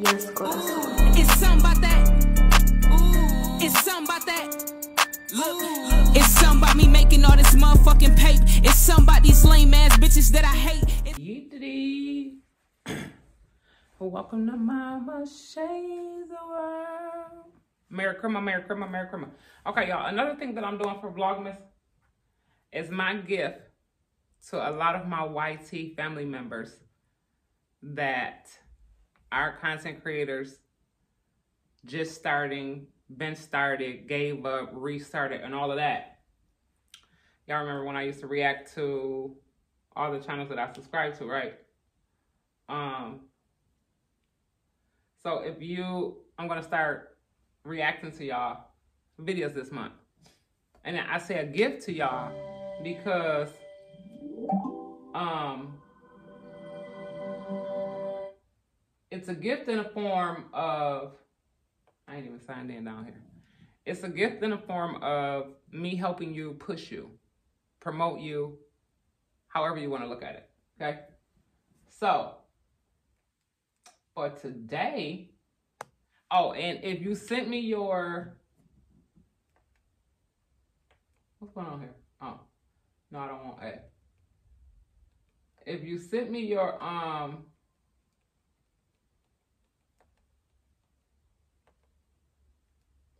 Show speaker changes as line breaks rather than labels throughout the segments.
Yes, corazón.
It's something about that. Ooh. It's something about that. Look, look. It's something about me making all this motherfucking paper. It's something about these lame ass bitches that I hate. It's
Yeetity. Welcome to Momma Shay's World. Merry Christmas, Merry Christmas, Merry Christmas. Okay, y'all. Another thing that I'm doing for Vlogmas is my gift to a lot of my YT family members that are content creators just starting, been started, gave up, restarted, and all of that. Y'all remember when I used to react to all the channels that I subscribe to, right? Um, so if you, I'm gonna start reacting to y'all videos this month. And I say a gift to y'all because um it's a gift in a form of I ain't even signed in down here. It's a gift in a form of me helping you push you, promote you, however you want to look at it. Okay. So for today, oh, and if you sent me your what's going on here? Oh, no, I don't want that. If you sent me your um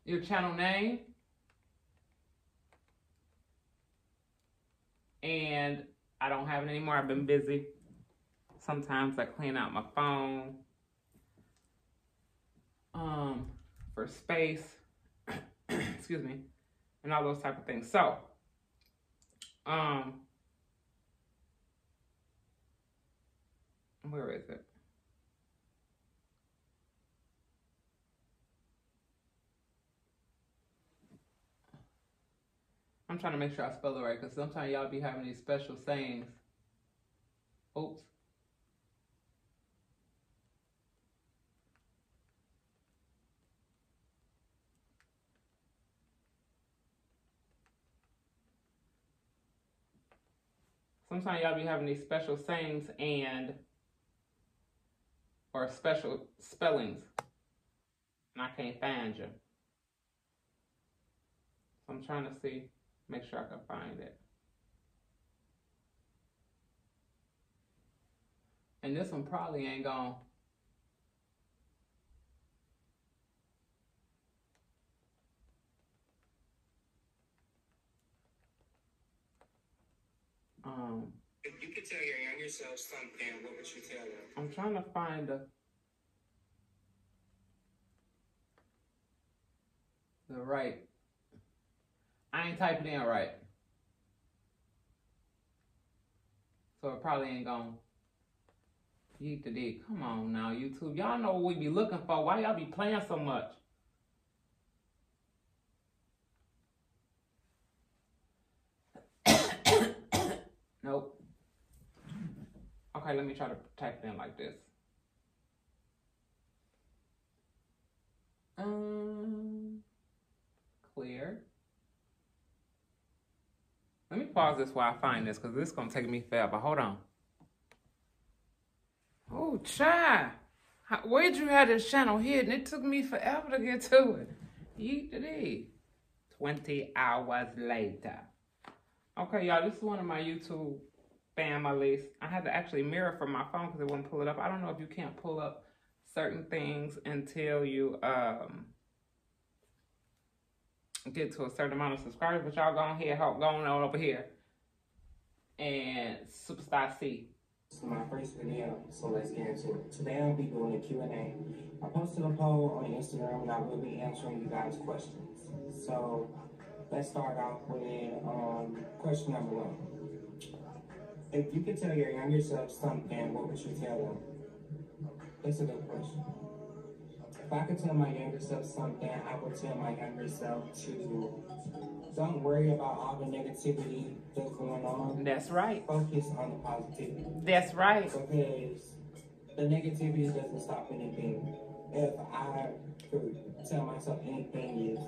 your channel name and I don't have it anymore. I've been busy. Sometimes I clean out my phone um, for space, excuse me, and all those type of things. So, um, where is it? I'm trying to make sure I spell it right because sometimes y'all be having these special sayings. Oops. Sometimes y'all be having these special sayings and or special spellings. And I can't find you. I'm trying to see, make sure I can find it. And this one probably ain't gone. Um,
If you could tell your younger self something, what would you tell them?
I'm trying to find the the right. I ain't typing in right. So it probably ain't gonna yeet the dick. Come on now, YouTube. Y'all know what we be looking for. Why y'all be playing so much? nope. Okay, let me try to type it in like this. Um, clear. Let me pause this while I find this because this is going to take me forever. Hold on. Oh, child. Where'd you have this channel hidden? It took me forever to get to it. Yeet today. 20 hours later. Okay, y'all, this is one of my YouTube families. I had to actually mirror from my phone because it wouldn't pull it up. I don't know if you can't pull up certain things until you um get to a certain amount of subscribers, but y'all go on here, help going on over here. And Superstar C.
This is my first video, so let's get into it. Today I'll be doing a Q&A. I posted a poll on Instagram and I will be answering you guys' questions. So let's start off with um, question number one. If you could tell your younger self something, what would you tell them? That's a good question. If I could tell my younger self something, I would tell my younger self to don't worry about all the negativity that's going on.
That's right.
Focus on the positivity.
That's right.
Because the negativity doesn't stop anything. If I could tell myself anything is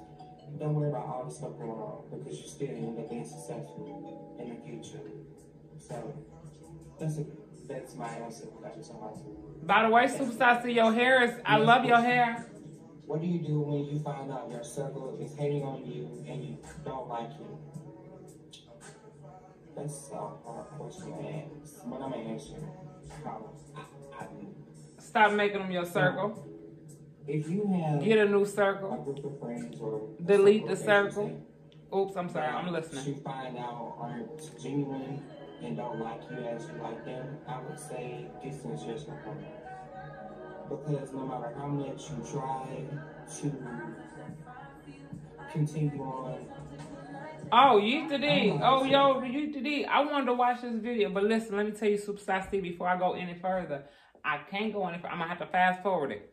don't worry about all the stuff going on because you're still end up being successful in the future. So that's a that's my answer. That's just.
By the way, Superstar, see your hair is, I love your hair.
What do you do when you find out your circle is hating on you and you don't like you? That's a hard question to ask, but I'm gonna answer. I, I,
Stop making them your circle.
if you have
Get a new
a
circle.
group of friends or
Delete the
circle,
circle. Oops, I'm sorry, I'm listening.
You find out aren't genuine and don't like you as you like them. I would say distance yourself from them. Because no matter how much you try to continue on,
Oh, the D. Oh, yo, D. I wanted to watch this video, but listen, let me tell you, Superstar Steve, before I go any further, I can't go any further. I'm going to have to fast forward it.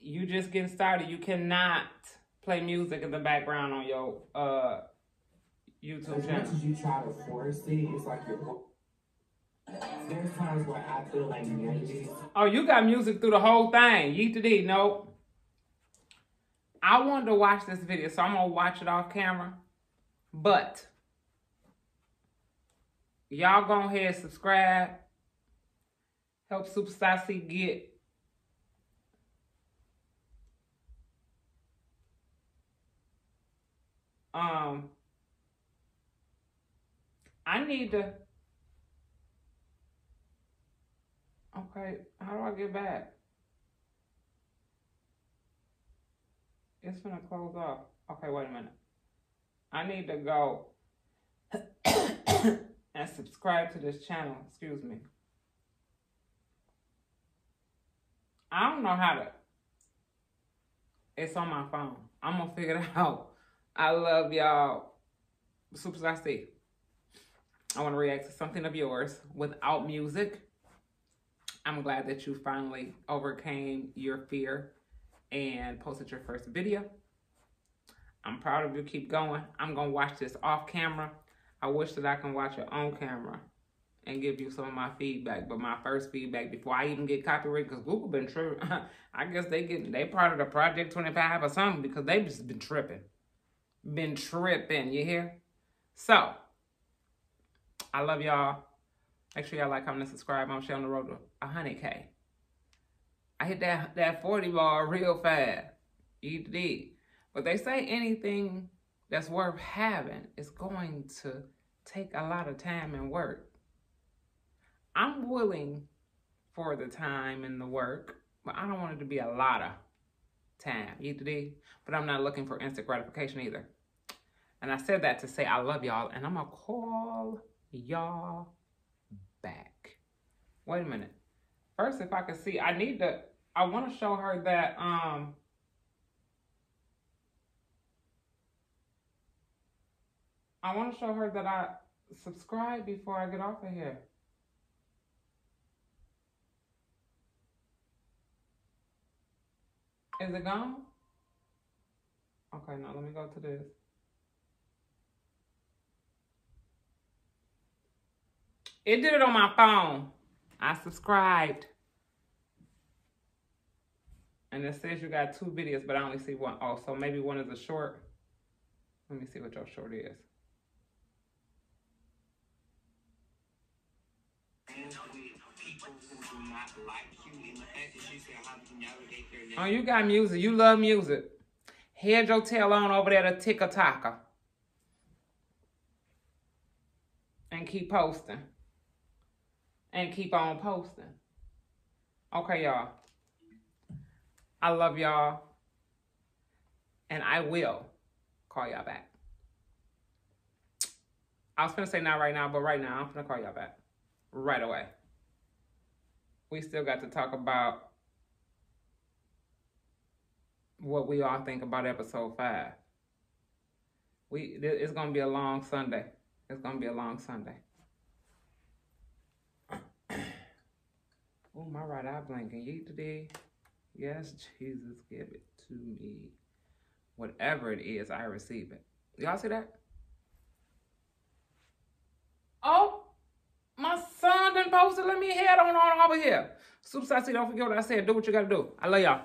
You just getting started. You cannot play music in the background on your uh, YouTube
as much
channel.
as you try to force it, it's like you're. There's times where I feel like maybe
Oh, you got music through the whole thing. Yeet the D. Nope. I wanted to watch this video, so I'm going to watch it off camera. But y'all go ahead and subscribe. Help Superstar Sassy get um I need to Okay, how do I get back? It's gonna close off. Okay, wait a minute. I need to go and subscribe to this channel. Excuse me. I don't know how to. It's on my phone. I'm gonna figure it out. I love y'all. Superstar Steve. I want to react to something of yours without music. I'm glad that you finally overcame your fear and posted your first video. I'm proud of you. Keep going. I'm going to watch this off camera. I wish that I can watch it on camera and give you some of my feedback. But my first feedback before I even get copyrighted, because Google been tripping. I guess they get they part of the Project 25 or something because they just been tripping. Been tripping, you hear? So, I love y'all. Make sure y'all like, comment, and subscribe. I'm sharing the road to 100K. I hit that, that 40 bar real fast. You did. But they say anything that's worth having is going to take a lot of time and work. I'm willing for the time and the work, but I don't want it to be a lot of time. You did. But I'm not looking for instant gratification either. And I said that to say I love y'all, and I'm going to call y'all back. Wait a minute. First, if I can see, I need to, I want to show her that, um, I want to show her that I subscribe before I get off of here. Is it gone? Okay, now let me go to this. It did it on my phone. I subscribed. And it says you got two videos, but I only see one. Oh, so maybe one is a short. Let me see what your short is. Oh, you got music. You love music. Head your tail on over there to TikTok. And keep posting. And keep on posting. Okay, y'all. I love y'all. And I will call y'all back. I was gonna say not right now, but right now I'm gonna call y'all back. Right away. We still got to talk about what we all think about episode five. We it's gonna be a long Sunday. It's gonna be a long Sunday. Oh, my right eye blinking. You today? Yes, Jesus, give it to me. Whatever it is, I receive it. Y'all see that? Oh, my son done posted. Let me head on on over here. Super Sassy, don't forget what I said. Do what you gotta do. I love y'all.